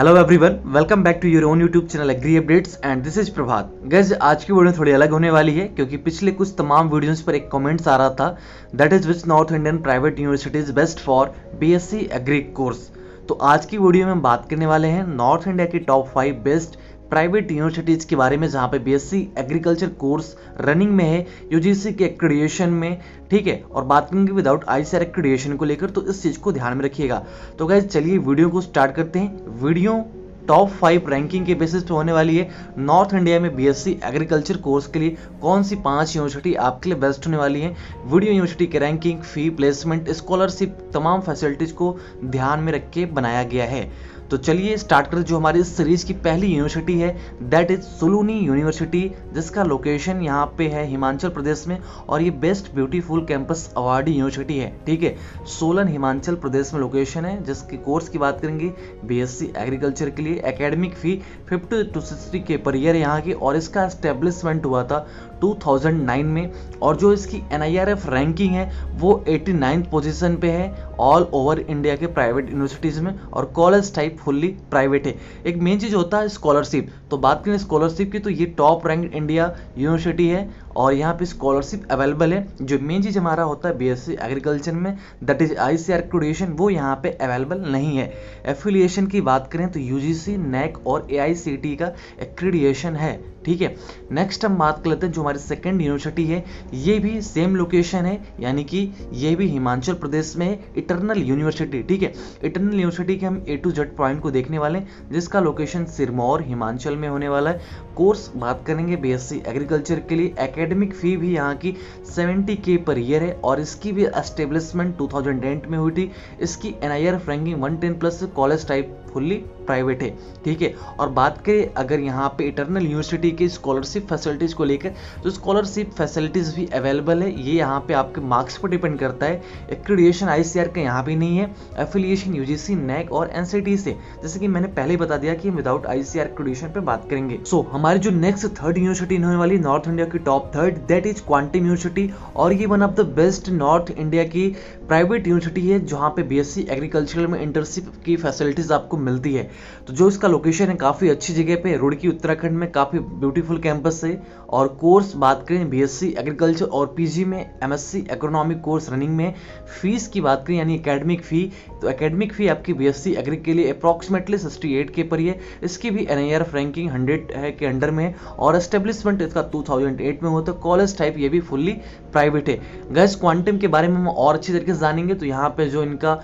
Hello everyone welcome back to your own YouTube channel agri updates and this is Prabhat guys आज की video थोड़ी अलग होने वाली है, क्योंकि पिछले कुछ तमाम वीडियोस पर एक कमेंट्स आ रहा था that is which north Indian private universities best for BSc agri course तो आज की वीडियो में हम बात करने वाले हैं नॉर्थ इंडिया की top five best private universities के बारे में जहाँ पे बीएससी एग्रीकल्चर कोर्स रनिंग में है यूजीसी के एक्रेडिएशन में, ठीक है? और बात करेंगे विदाउट आई सी एक्रेडिएशन को लेकर तो इस चीज़ को ध्यान में रखिएगा। तो गैस चलिए वीडियो को स्टार्ट करते हैं। वीडियो टॉप फाइव रैंकिंग के बेसिस पे होने वाली है नॉर्थ इंडिया में बीएससी एग्रीकल्चर कोर्स के लिए। कौन सी पाँच यूनिवर्सिटी आपके लिए बेस्ट होने वाली है? वीडियो यूनिवर्सिटी के रैंकिंग फ़ी प्लेसमेंट स्कॉलरशिप तमाम फैसिलिटीज़ को ध्यान में रख के बनाया गया है। तो चलिए स्टार्ट करें जो हमारी इस सीरीज़ की पहली यूनिवर्सिटी है दैट इज़ सुलूनी यूनिवर्सिटी जिसका लोकेशन यहाँ पे है हिमाचल प्रदेश में, और ये best beautiful campus awardee university है, ठीक है? सोलन हिमाचल प्रदेश में लोकेशन है, जिसके कोर्स की बात करेंगे बीएससी एग्रीकल्चर के लिए academic fee fifty two sixty के पर ईयर यहाँ की, और इसका स्टेब्लिशमेंट हुआ था 2009 में, और जो इसकी एनआईआरएफ रैंकिंग है, वो 89 पोजीशन पे है ऑल ओवर इंडिया के प्राइवेट यूनिवर्सिटीज़ में और कॉलेज टाइप फुल्ली प्राइवेट है। एक मेन चीज़ होता है स्कॉलरशिप तो बात करें स्कॉलरशिप की तो ये टॉप रैंक इंडिया यूनिवर्सिटी है और यहाँ पे स्कॉलरशिप अवेलेबल है। जो मेन चीज़ हमारा होता है बीएससी एग्रीकल्चर में that is I C accreditation वो यहाँ पे अवेलेबल नहीं है। एफिलिएशन की बात करें तो यूजीसी नेक और एआईसीटी का एक्रेडिएशन है। ठीक है? नेक्स्ट हम बात कर लेते हैं जो हमारी सेकेंड यूनिवर्सिटी है। ये भी सेम लोकेशन है, यानी कि ये भी हिमाचल प्रदेश में है इटरनल यूनिवर्सिटी ठीक है? इटरनल यूनिवर्सिटी के हम ए टू जेड पॉइंट को देखने वाले हैं, जिसका लोकेशन सिरमौर, हिमाचल में होने वाला है। कोर्स बात करेंगे बीएससी एग्रीकल्चर के लिए। एकेडमिक फ़ी भी यहाँ की 70 के पर ईयर है और इसकी भी एस्टेब्लिशमेंट 2008 में हुई थी। इसकी N I ranking 110 plus college type fully private है, ठीक है? और बात करें अगर यहाँ पे इटरनल यूनिवर्सिटी की स्कॉलरशिप फैसिलिटीज़ को लेकर तो स्कॉलरशिप फैसिलिटीज़ भी अवेलेबल है। ये यहाँ पे आपके मार्क्स पर डिपेंड करता है। एक्रेडिएशन आईसीआर का यहाँ भी नहीं है। एफिलिएशन यूजीसी नेक और एनसीटी से। जैसे कि मैंने पहले बता दिया कि विदाउट आईसीआर एक्रेडिएशन पे बात करेंगे। सो so, हमारी जो नेक्स्ट थर्ड यूनिवर्सिटी होने वाली नॉर्थ इंडिया की top third that is quantum university और ये one of the best north India की प्राइवेट यूनिवर्सिटी है जहाँ पे बीएससी एग्रीकल्चर में इंटर्नशिप की फैसिलिटीज़ आपको मिलती है। तो जो इसका लोकेशन है काफ़ी अच्छी जगह पे रुड़की उत्तराखंड में काफ़ी ब्यूटीफुल कैंपस से और कोर्स बात करें बीएससी एग्रीकल्चर और पीजी में एमएससी इकोनॉमिक कोर्स रनिंग में फ़ीस की बात करें, यानी एकेडमिक फ़ी तो एकेडमिक फ़ी आपकी बीएससी एग्री के लिए अप्रॉक्सीमेटली सिक्सटी एट के पर है इसकी भी एन रैंकिंग हंड्रेड है के अंडर में और एस्टेब्लिशमेंट इसका 2008 में होता है। कॉलेज टाइप ये भी फुल्ली प्राइवेट है। गैस क्वांटम के बारे में हम और अच्छी तरीके से जानेंगे तो यहाँ पे जो इनका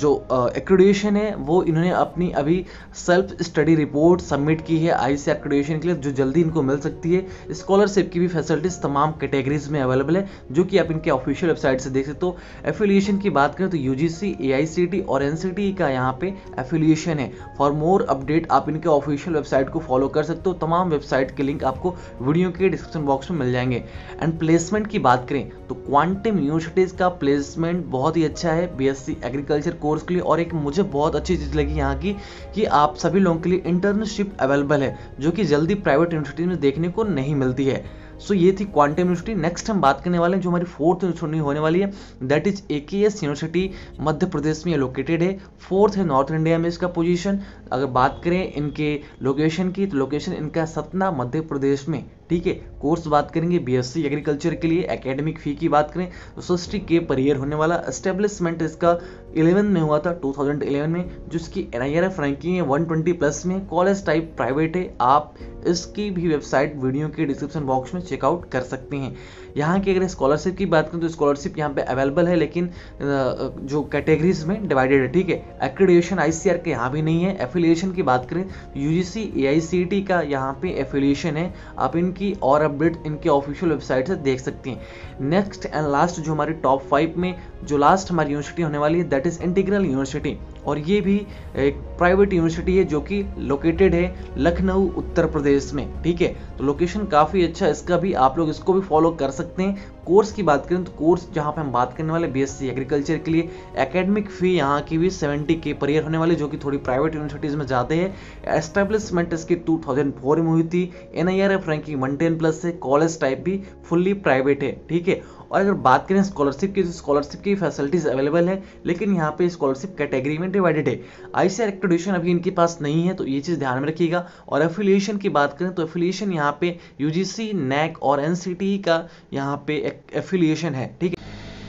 जो एक्रेडिएशन है, वो इन्होंने अपनी अभी सेल्फ स्टडी रिपोर्ट सबमिट की है आई सी के लिए जो जल्दी इनको मिल सकती है। स्कॉलरशिप की भी फैसिलिटीज़ तमाम कैटेगरीज में अवेलेबल है, जो कि आप इनके ऑफिशियल वेबसाइट से देख सकते हो। एफिलिएशन की बात करें तो यू जी और एन सी टी का यहाँ पे एफिलिएशन है। फॉर मोर अपडेट आप इनके ऑफिशियल वेबसाइट को फॉलो कर सकते हो। तमाम वेबसाइट के लिंक आपको वीडियो के डिस्क्रिप्शन बॉक्स में मिल जाएँगे। एंड प्लेसमेंट की बात करें तो क्वांटम यूनिवर्सिटीज का प्लेसमेंट बहुत ही अच्छा है B S C agriculture course के लिए और एक मुझे बहुत अच्छी चीज़ लगी यहाँ की कि आप सभी लोगों के लिए इंटर्नशिप अवेलेबल है जो कि जल्दी प्राइवेट यूनिवर्सिटी में देखने को नहीं मिलती है। सो so, ये थी क्वांटम यूनिवर्सिटी नेक्स्ट हम बात करने वाले हैं जो हमारी फोर्थ यूनिवर्सिटी होने वाली है दैट इज़ ए के एस यूनिवर्सिटी मध्य प्रदेश में लोकेटेड है फोर्थ है नॉर्थ इंडिया में इसका पोजीशन अगर बात करें इनके लोकेशन की तो लोकेशन इनका सतना मध्य प्रदेश में। ठीक है कोर्स बात करेंगे बीएससी एग्रीकल्चर के लिए एकेडमिक फ़ी की बात करें तो सिक्सटी के पर ईयर होने वाला एस्टेब्लिशमेंट इसका 11 में हुआ था 2011 में, जिसकी एन रैंकिंग है 120 प्लस में कॉलेज टाइप प्राइवेट है, आप इसकी भी वेबसाइट वीडियो के डिस्क्रिप्शन बॉक्स में चेकआउट कर सकते हैं। यहाँ की अगर स्कॉलरशिप की बात करें तो स्कॉलरशिप यहाँ पे अवेलेबल है, लेकिन जो कैटेगरीज में डिवाइडेड है, ठीक है। एक्रेडिएशन आईसीआर के यहाँ भी नहीं है एफिलिएशन की बात करें यूजीसी एआईसीटी का यहाँ पे एफिलिएशन है, आप इनकी और अपडेट इनके ऑफिशियल वेबसाइट से देख सकते हैं। नेक्स्ट एंड लास्ट जो हमारी टॉप फाइव में जो लास्ट हमारी यूनिवर्सिटी होने वाली है दैट इज़ इंटीग्रल यूनिवर्सिटी और ये भी एक प्राइवेट यूनिवर्सिटी है जो कि लोकेटेड है लखनऊ, उत्तर प्रदेश में। ठीक है? तो लोकेशन काफ़ी अच्छा इसका भी आप लोग इसको भी फॉलो कर सकते हैं। कोर्स की बात करें तो कोर्स जहाँ पे हम बात करने वाले बीएससी एग्रीकल्चर के लिए एकेडमिक फ़ी यहाँ की भी सेवेंटी के पर ईयर होने वाली, जो कि थोड़ी प्राइवेट यूनिवर्सिटीज़ में ज़्यादा है। एस्टेब्लिशमेंट इसकी 2004 में हुई थी। N I R F ranking one ten plus से कॉलेज टाइप भी फुल्ली प्राइवेट है। ठीक है? और अगर बात करें स्कॉलरशिप की तो स्कॉलरशिप की फैसिलिटीज़ अवेलेबल है, लेकिन यहाँ पे स्कॉलरशिप कैटेगरी में डिवाइडेड है। आईसीआर एक्रेडिटेशन अभी इनके पास नहीं है तो ये चीज़ ध्यान में रखिएगा। और एफिलिएशन की बात करें तो एफिलिएशन यहाँ पे यूजीसी नैक और एनसीटी का यहाँ पे एफिलिएशन है, ठीक है?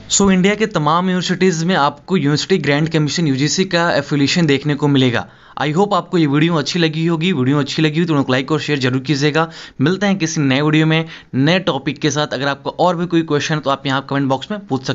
सो इंडिया के तमाम यूनिवर्सिटीज़ में आपको यूनिवर्सिटी ग्रैंड कमीशन यूजीसी का एफिलिएशन देखने को मिलेगा। आई होप आपको ये वीडियो अच्छी लगी होगी। वीडियो अच्छी लगी हो तो उनको लाइक और शेयर ज़रूर कीजिएगा। मिलते हैं किसी नए वीडियो में, नए टॉपिक के साथ। अगर आपको और भी कोई क्वेश्चन है तो आप यहाँ कमेंट बॉक्स में पूछ सकते